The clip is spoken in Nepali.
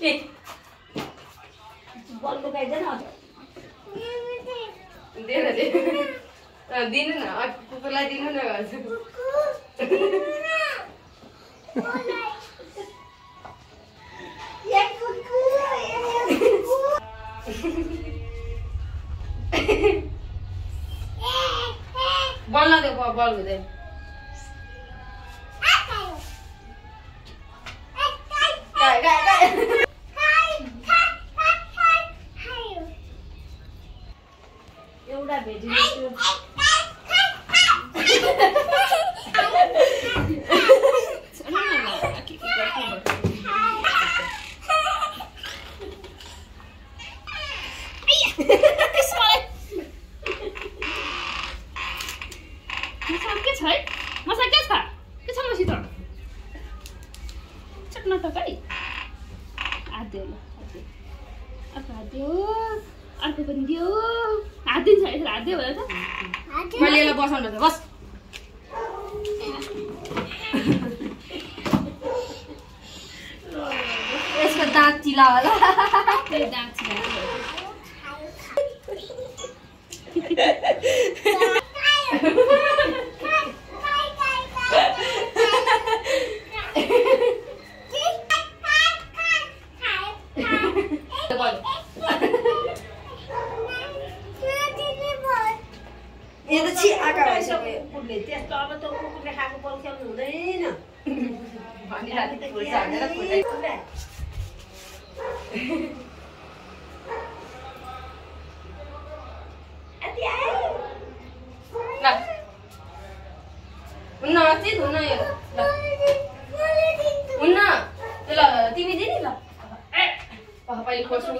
ए बल लुकाइदिएन अझ दे न दे अँ, दिनु न दिनु न हुँदैन मसँग के छ है मसँग के छ के छ मसित चक्न त हात दियो ल अर्को हात दियो अर्को पनि दियो हात दिन्छ यसरी हात दियो भने त मैले यसलाई बसाउनु पर्छ बस यसको दाँत चिला होला दाँत छिराएको यो त छि आँखा भइसक्यो कुकुरले त्यस्तो अब त कुकुरले खाएको पल्स्याउनु हुँदैन अस्ति हुन्न यो हुन्न ल तिमी दिने ल ए, पहिले खोज्नु